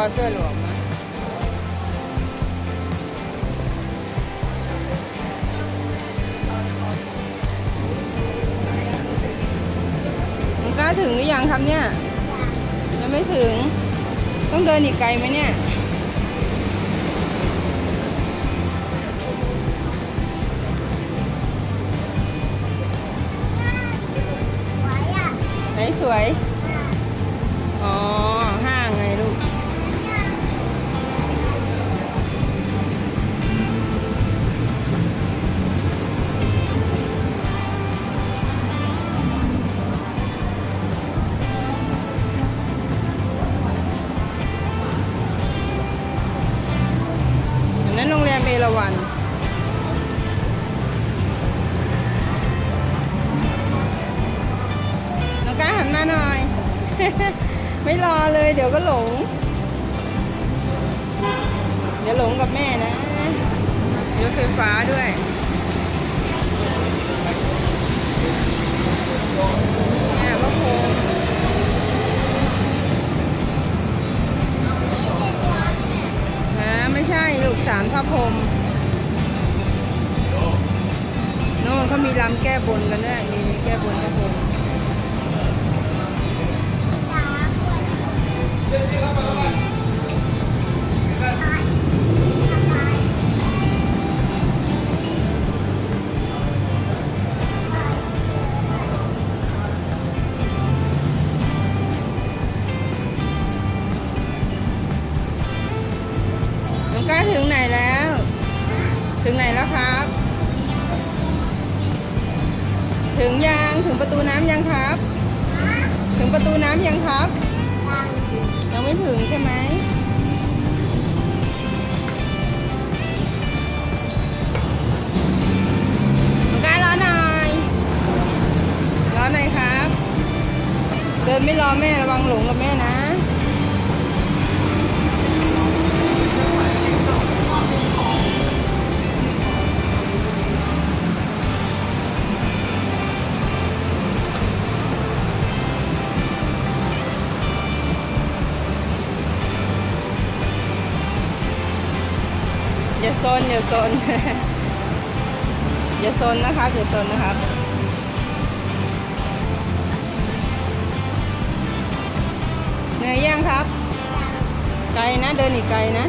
อเสื้อหลวมนะมันกล้าถึงหรือยังครับเนี่ย ยังไม่ถึง ต้องเดินอีกไกลไหมเนี่ยไหนสวย อ๋อ นั่นโรงแรมเอราวันน้องก้าหันมาหน่อย ไม่รอเลยเดี๋ยวก็หลง เดี๋ยวหลงกับแม่นะรถไฟฟ้าด้วย ช่ลูกสารพระพรหมโน่นเขามีลำแก้บนกันด้วยมีแก้บนพระพรหม ถึงไหนแล้ว ถึงไหนแล้วครับ ถึงยังถึงประตูน้ำยังครับ ถึงประตูน้ำยังครับ ยังไม่ถึงใช่ไหมน้องก้ารอหน่อยรอหนครับเดินไม่รอแม่ระวังหลงกับแม่นะ อย่าโซนอย่าโซนอย่าโซนนะคะอย่าโซนนะครับเหนื่อยยังครับ ไกลนะเดินอีกไกลนะ